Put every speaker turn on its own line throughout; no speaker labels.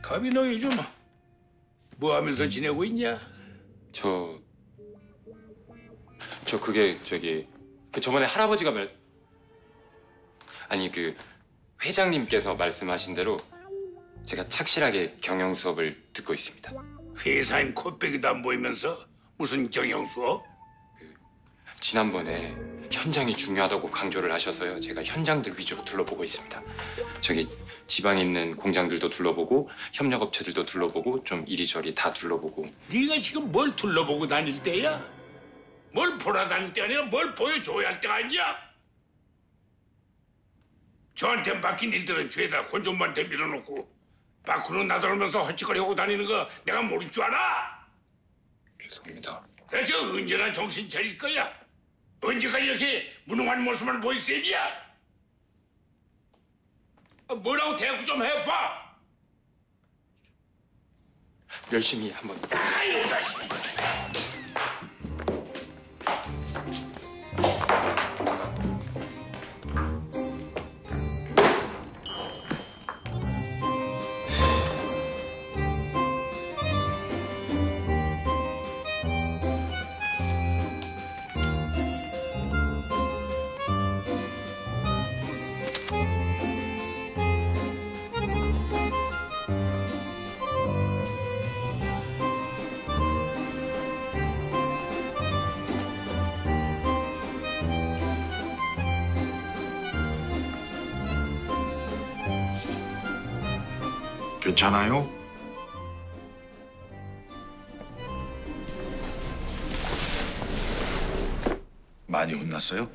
가비 너 요즘 뭐 하면서 지내고 있냐?
저... 저 그게 저기 그 저번에 할아버지가 말... 아니 그 회장님께서 말씀하신 대로 제가 착실하게 경영 수업을 듣고 있습니다.
회사인 코빼기도 안 보이면서 무슨 경영 수업?
지난번에 현장이 중요하다고 강조를 하셔서요. 제가 현장들 위주로 둘러보고 있습니다. 저기 지방에 있는 공장들도 둘러보고 협력업체들도 둘러보고 좀 이리저리 다 둘러보고
네가 지금 뭘 둘러보고 다닐 때야? 뭘 보러 다닐 때 아니라 뭘 보여줘야 할 때가 아니야? 저한테 맡긴 일들은 죄다 혼종한테 밀어놓고 밖으로 나돌면서 헛짓거리하고 다니는 거 내가 모를 줄 알아?
죄송합니다.
대체 언제나 정신 차릴 거야? 언제까지 이렇게 무능한 모습만 보일 셈이야? 아, 뭐라고 대꾸 좀 해봐!
열심히 한번
아유 자식!
괜찮아요? 많이 혼났어요?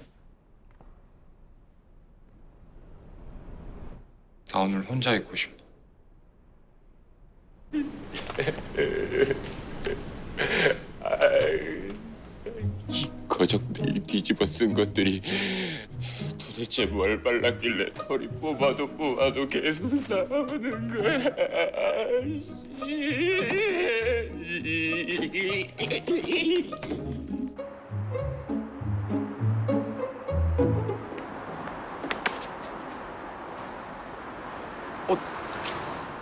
나 오늘 혼자 있고 싶어. 이 거적들이 뒤집어 쓴 것들이 도대체 뭘 발랐길래 털이 뽑아도 뽑아도 계속 나오는 거야.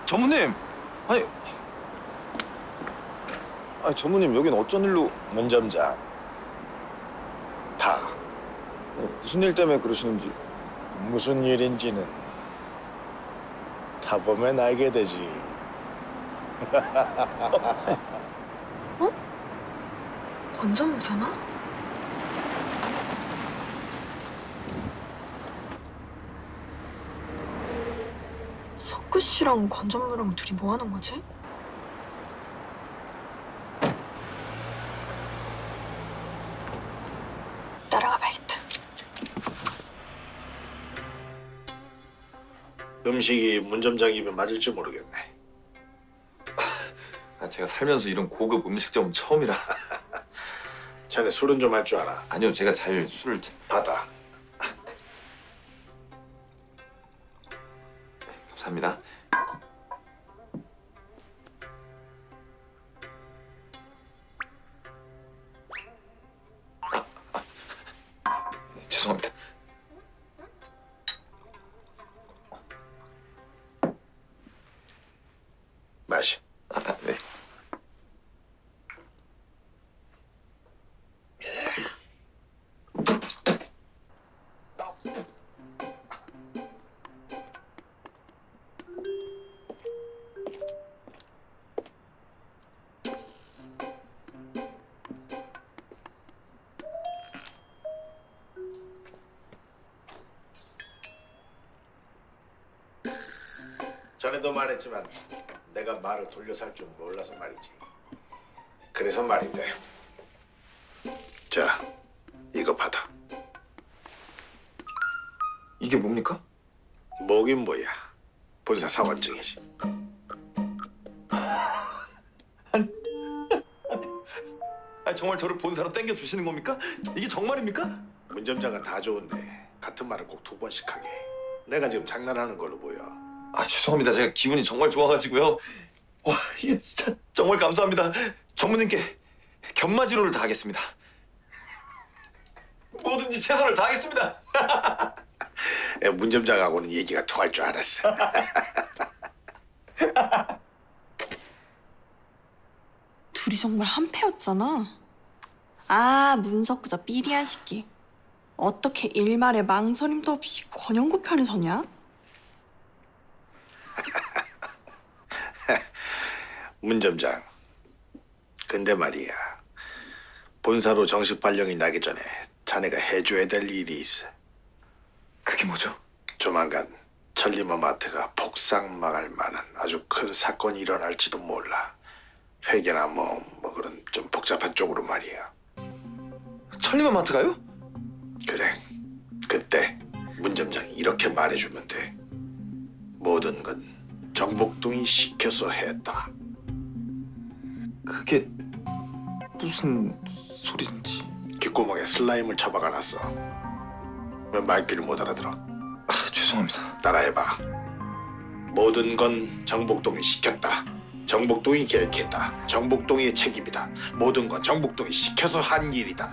전무님, 아니, 아니 전무님 여긴 어쩐 일로
문점장 다.
어, 무슨 일 때문에 그러시는지
무슨 일인지는 다 보면 알게 되지.
관전무잖아? 석구 씨랑 관전무랑 둘이 뭐 하는 거지? 따라가 봐야겠다.
음식이 문점장 입에 맞을지 모르겠네.
아, 제가 살면서 이런 고급 음식점은 처음이라
자네 술은 좀 할 줄 알아.
아니요 제가 잘 술을 잘-
받아.
감사합니다. 아, 아, 죄송합니다.
전에도 말했지만 내가 말을 돌려서 할 줄 몰라서 말이지. 그래서 말인데. 자, 이거 받아.
이게 뭡니까?
뭐긴 뭐야. 본사 사원증이지.
아 정말 저를 본 사람 땡겨 주시는 겁니까? 이게 정말입니까?
문점장은 다 좋은데 같은 말을 꼭 두 번씩 하게. 내가 지금 장난하는 걸로 보여.
아 죄송합니다. 제가 기분이 정말 좋아가지고요. 와 이게 진짜 정말 감사합니다. 전무님께 견마지로를 다하겠습니다. 뭐든지 최선을 다하겠습니다.
야, 문점장하고는 얘기가 통할 줄 알았어.
둘이 정말 한패였잖아. 아 문석구 저 삐리한 새끼. 어떻게 일말의 망설임도 없이 권영구 편에 서냐?
문점장. 근데 말이야. 본사로 정식 발령이 나기 전에 자네가 해줘야 될 일이 있어.
그게 뭐죠?
조만간 천리마마트가 폭삭망할 만한 아주 큰 사건이 일어날지도 몰라. 회계나 뭐, 뭐 그런 좀 복잡한 쪽으로 말이야.
천리만 마트가요?
그래. 그때 문점장이 이렇게 말해주면 돼. 모든 건 정복동이 시켜서 했다.
그게 무슨 소린지.
귓구멍에 슬라임을 처박아 놨어. 왜 말귀를 못 알아들어?
아, 죄송합니다.
따라해봐. 모든 건 정복동이 시켰다. 정복동이 계획했다. 정복동의 책임이다. 모든 건 정복동이 시켜서 한 일이다.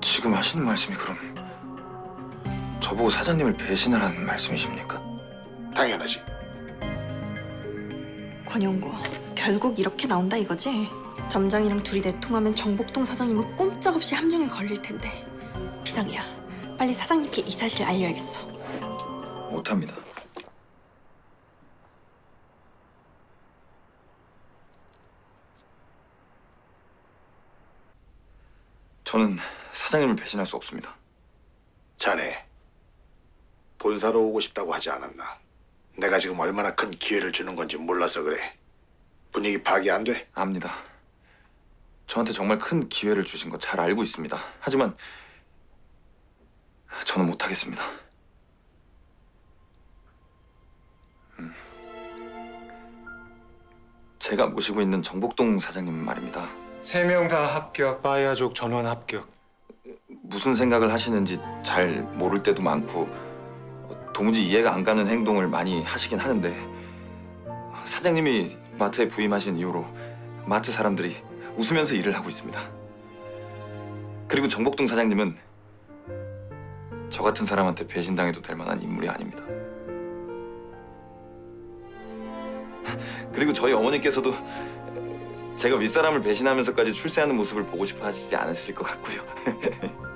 지금 하시는 말씀이 그럼 저보고 사장님을 배신하라는 말씀이십니까?
당연하지.
권영구 결국 이렇게 나온다 이거지? 점장이랑 둘이 내통하면 정복동 사장님은 꼼짝없이 함정에 걸릴 텐데 비상이야 빨리 사장님께 이 사실을 알려야겠어
못합니다. 저는 사장님을 배신할 수 없습니다.
자네 본사로 오고 싶다고 하지 않았나? 내가 지금 얼마나 큰 기회를 주는 건지 몰라서 그래. 분위기 파악이 안 돼?
압니다. 저한테 정말 큰 기회를 주신 거 잘 알고 있습니다. 하지만 저는 못하겠습니다. 음. 제가 모시고 있는 정복동 사장님 말입니다.
세 명 다 합격. 바야족 전원 합격.
무슨 생각을 하시는지 잘 모를 때도 많고 어, 도무지 이해가 안 가는 행동을 많이 하시긴 하는데 사장님이 마트에 부임하신 이후로 마트 사람들이 웃으면서 일을 하고 있습니다. 그리고 정복동 사장님은 저 같은 사람한테 배신당해도 될 만한 인물이 아닙니다. 그리고 저희 어머니께서도 제가 윗사람을 배신하면서까지 출세하는 모습을 보고 싶어 하시지 않으실 것 같고요.